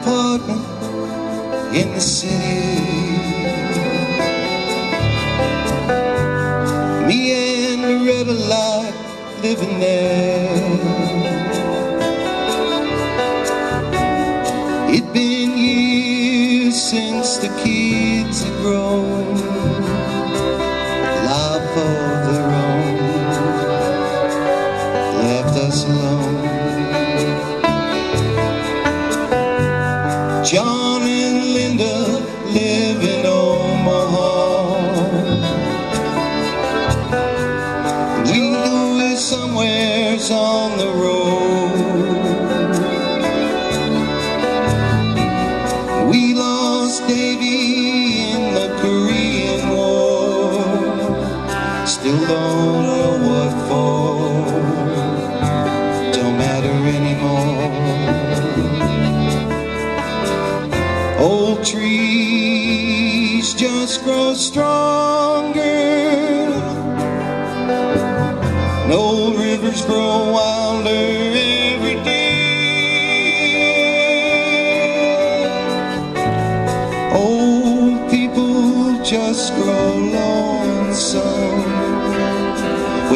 apartment in the city. Me and Loretta like living there. We lost Davy in the Korean War. Still don't know what for. Don't matter anymore. Old trees just grow stronger. And old rivers grow wilder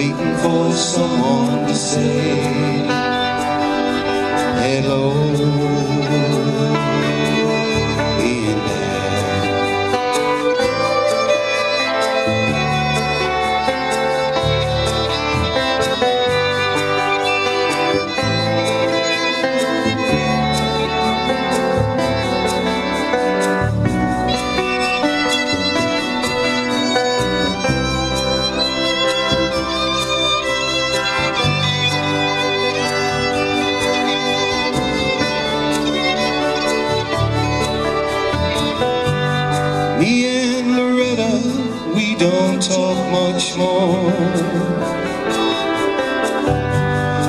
waiting for someone to say hello.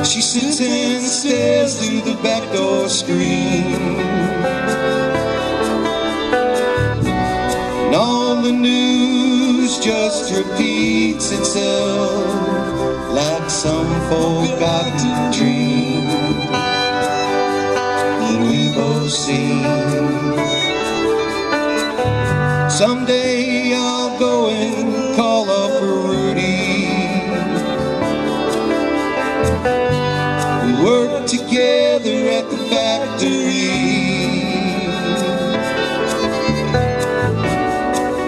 She sits and stares through the back door screen. And all the news just repeats itself like some forgotten dream that we both seen. Someday together at the factory.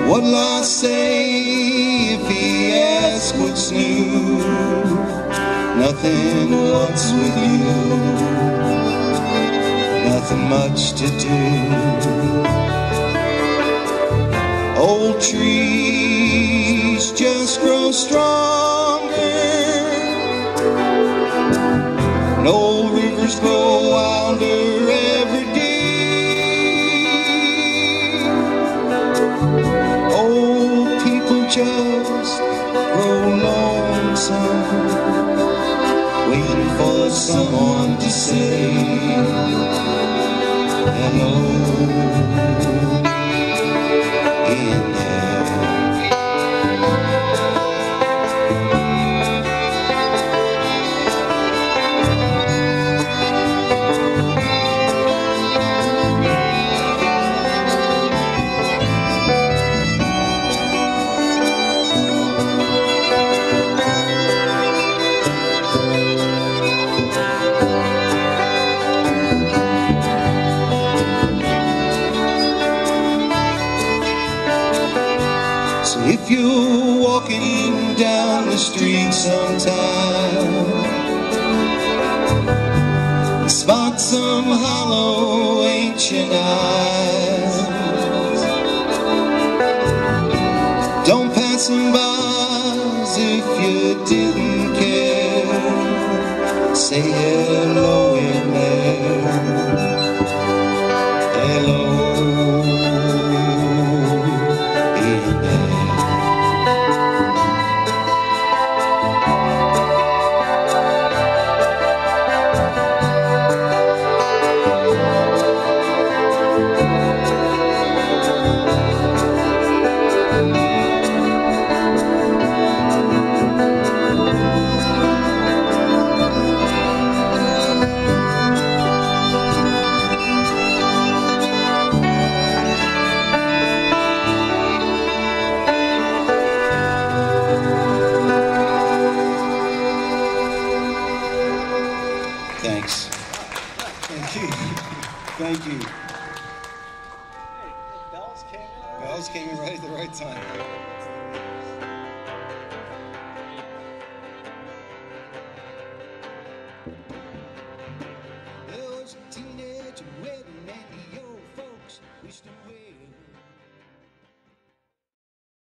What'll I say if he asks what's new? Nothing, what's with you? Nothing much to do. Old trees just grow stronger, old rivers grow wilder every day. Old people just grow lonesome, waiting for someone to say if you're walking down the street sometime, spot some hollow ancient eyes, don't pass them by if you didn't care. Say hello Thank you. Thank you. Bells came in. Bells came in right at the right time.